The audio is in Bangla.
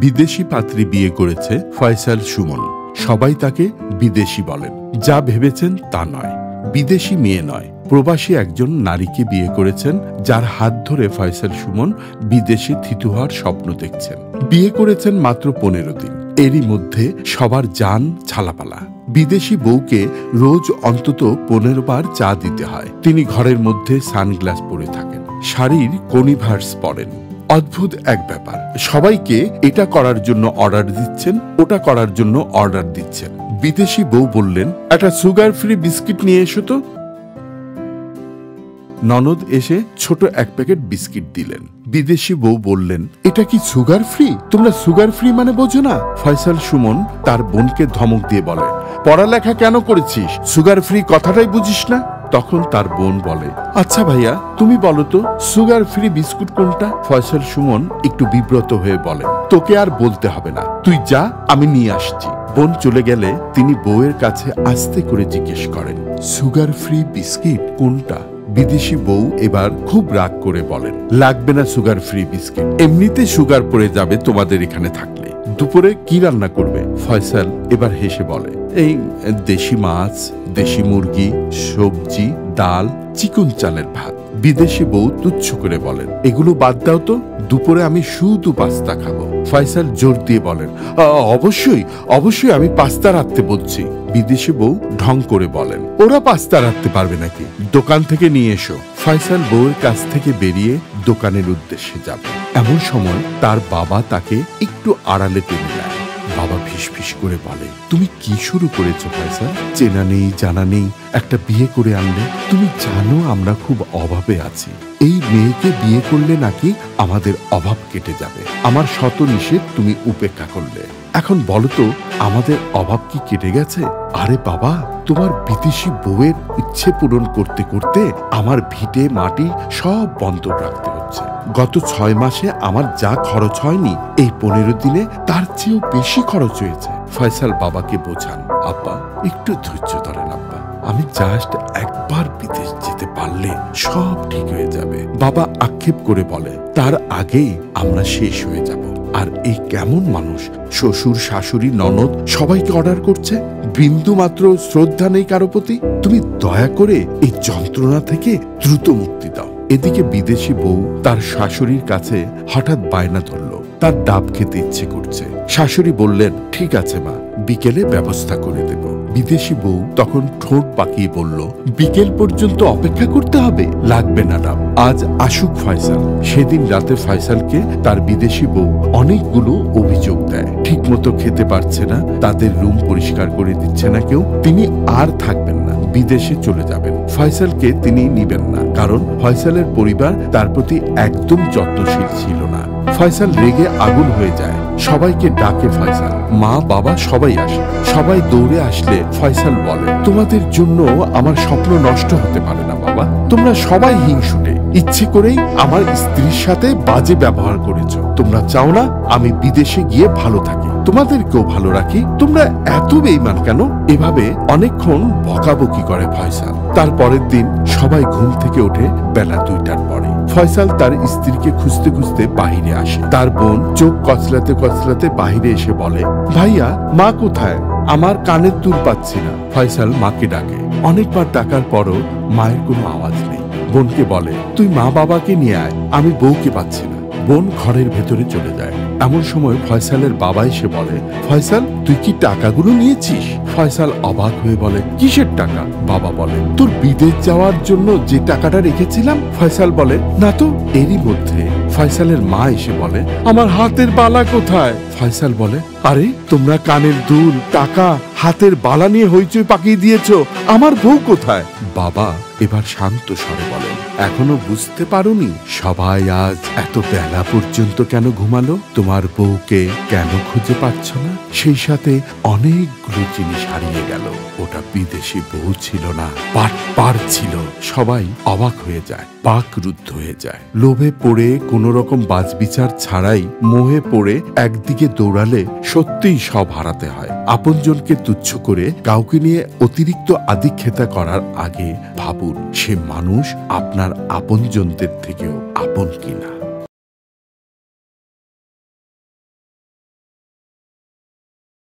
বিদেশি পাত্রী বিয়ে করেছে ফয়সাল সুমন। সবাই তাকে বিদেশি বলেন। যা ভেবেছেন তা নয়। বিদেশি মেয়ে নয়। প্রবাসী একজন নারীকে বিয়ে করেছেন, যার হাত ধরে ফয়সাল সুমন বিদেশে থিতু হওয়ার স্বপ্ন দেখছেন। বিয়ে করেছেন মাত্র পনেরো দিন। এরই মধ্যে সবার যান ছালাপালা। বিদেশি বউকে রোজ অন্তত পনেরো বার চা দিতে হয়। তিনি ঘরের মধ্যে সানগ্লাস পরে থাকেন। শাড়ির কনিভার্স পরেন। অদ্ভুত এক ব্যাপার। সবাইকে এটা করার জন্য অর্ডার দিচ্ছেন, ওটা করার জন্য অর্ডার দিচ্ছেন। বিদেশি বউ বললেন, একটা সুগার ফ্রি বিস্কিট নিয়ে এসো তো। ননদ এসে ছোট এক প্যাকেট বিস্কিট দিলেন। বিদেশি বউ বললেন, এটা কি সুগার ফ্রি তোমরা সুগার ফ্রি মানে বোঝো না। ফয়সাল সুমন তার বোনকে ধমক দিয়ে বলে, পড়ালেখা কেন করেছিস? সুগার ফ্রি কথাটাই বুঝিস না। তখন তার বোন বলে আচ্ছা ভাইয়া, তুমি বলো তো, সুগার ফ্রি বিস্কুট কোনটা? ফয়সাল সুমন একটু বিব্রত হয়ে বলে, তোকে আর বলতে হবে না, তুই যা, আমি নিয়ে আসছি। বোন চলে গেলে তিনি বউয়ের কাছে আস্তে করে জিজ্ঞেস করেন, সুগার ফ্রি বিস্কিট কোনটা? বিদেশি বউ এবার খুব রাগ করে বলেন, লাগবে না সুগার ফ্রি বিস্কিট, এমনিতে সুগার পড়ে যাবে তোমাদের এখানে থাকলে। দুপুরে কি রান্না করবে? ফয়সাল এবার হেসে বলে, এই দেশি মাছ দেশি মুরগি, সবজি, ডাল, চিকন চালের ভাত। বিদেশি বউ তুচ্ছ করে বলেন, এগুলো বাদ দাও তো, দুপুরে আমি শুধু পাস্তা খাব। ফয়সাল জোর দিয়ে বলেন অবশ্যই অবশ্যই আমি পাস্তা রাখতে বলছি। বিদেশি বউ ঢং করে বলেন, ওরা পাস্তা রাখতে পারবে নাকি? দোকান থেকে নিয়ে এসো। ফয়সাল বউয়ের কাছ থেকে বেরিয়ে দোকানের উদ্দেশ্যে যাবে। এমন সময় তার বাবা তাকে একটু আড়ালে টেনে নেয়। বাবা ফিস করে বলে, তুমি কি শুরু করেছ ফয়সাল চেনা নেই, জানা নেই, একটা বিয়ে করে আনলে। তুমি জানো আমরা খুব অভাবে আছি। এই মেয়েকে বিয়ে করলে নাকি আমাদের অভাব কেটে যাবে। আমার শত নিষেধ তুমি উপেক্ষা করলে। এখন বলো তো, আমাদের অভাব কি কেটে গেছে? আরে বাবা, তোমার বিদেশি বউয়ের ইচ্ছে পূরণ করতে করতে আমার ভিটে, মাটি সব বন্ধ রাখতে হচ্ছে। গত ছয় মাসে আমার যা খরচ হয়নি, এই পনেরো দিনে তার চেয়েও বেশি খরচ হয়েছে। ফয়সাল বাবাকে বোঝান, আব্বা, একটু ধৈর্য ধরেন আব্বা। আমি জাস্ট একবার বিদেশ যেতে পারলে সব ঠিক হয়ে যাবে। বাবা আক্ষেপ করে বলে, তার আগেই আমরা শেষ হয়ে যাব। আর এই কেমন মানুষ? শ্বশুর, শাশুড়ি, ননদ, সবাইকে অর্ডার করছে? বিন্দু মাত্র শ্রদ্ধা নেই কারও প্রতি? তুমি দয়া করে এই যন্ত্রণা থেকে দ্রুত মুক্তি দাও। এদিকে বিদেশি বউ তার শাশুড়ির কাছে হঠাৎ বায়না ধরল। তার ডাব খেতে ইচ্ছে করছে। শাশুড়ি বললেন, ঠিক আছে মা, বিকেলে ব্যবস্থা করে দেব। বিদেশি বউ তখন ঠোঁট পাকিয়ে বলল, বিকেল পর্যন্ত অপেক্ষা করতে হবে, লাগবে না ডাব আজ আসুক ফয়সাল। সেদিন রাতে ফয়সালকে তার বিদেশি বউ অনেকগুলো অভিযোগ দেয়। ঠিক মতো খেতে পারছে না, তাদের রুম পরিষ্কার করে দিচ্ছে না কেউ, তিনি আর থাকবেন না, বিদেশে চলে যাবেন। ফয়সালকে তিনি নিবেন না, কারণ ফয়সালের পরিবার তার প্রতি একদম যত্নশীল ছিল না। ফয়সাল রেগে আগুন হয়ে যায়। সবাইকে ডাকে ফয়সাল। মা, বাবা, সবাই আসে। সবাই দৌড়ে আসলে ফয়সাল বলে, তোমাদের জন্য আমার স্বপ্ন নষ্ট হতে পারে না, বাবা। তোমরা সবাই হিংসুটে। ইচ্ছে করেই আমার স্ত্রীর সাথে বাজে ব্যবহার করেছ। তোমরা চাও না আমি বিদেশে গিয়ে ভালো থাকি। তোমাদেরকেও ভালো রাখি। তোমরা এত বেইমান কেন? এভাবে অনেকক্ষণ বকাবকি করে ফয়সাল। তারপরের দিন সবাই ঘুম থেকে ওঠে বেলা দুইটার পরে ফয়সাল তার স্ত্রীকে খুঁজতে খুঁজতে বাহিরে আসে। তার বোন চোখ কচলাতে কচলাতে বাহিরে এসে বলে, ভাইয়া, মা কোথায়? আমার কানের তুল পাচ্ছি না। ফয়সাল মাকে ডাকে। অনেকবার ডাকার পরও মায়ের কোনো আওয়াজ নেই। বোনকে বলে, তুই মা বাবাকে নিয়ে আয়, আমি বউকে পাচ্ছি না। বোন ঘরের ভেতরে চলে যায়। এমন সময় ফয়সালের বাবা এসে বলে, ফয়সাল, তুই কি টাকাগুলো নিয়েছিস? ফয়সাল অবাক হয়ে বলে, কিসের টাকা? বাবা বলে, তোর বিদেশ যাওয়ার জন্য যে টাকাটা রেখেছিলাম? ফয়সাল বলে, না তো, এরই মধ্যে। ফয়সালের মা এসে বলে, আমার হাতের বালা কোথায়? ফয়সাল বলে, আরে, তোমরা কানের দুল, টাকা, হাতের বালা নিয়ে হইচই পাকিয়ে দিয়েছ, আমার বউ কোথায়? বাবা এবার শান্ত স্বরে বলেন এখনও বুঝতে পারোনি, সবাই আজ এত বেলা পর্যন্ত কেন ঘুমালো? তোমার বউকে কেন খুঁজে পাচ্ছ না? সেই সাথে অনেকগুলো জিনিস হারিয়ে গেল, ওটা বিদেশি বউ ছিল না, পাট পার ছিল, সবাই অবাক হয়ে যায়, পাক রুদ্ধ হয়ে যায়। লোভে পড়ে কোন রকম বাজবিচার ছাড়াই মোহে পড়ে একদিকে দৌড়ালে সত্যিই সব হারাতে হয়। আপনজনকে তুচ্ছ করে কাউকে নিয়ে অতিরিক্ত আদিক্ষেতা করার আগে ভাবুন, সে মানুষ আপনার আপনজনদের থেকেও আপন কিনা।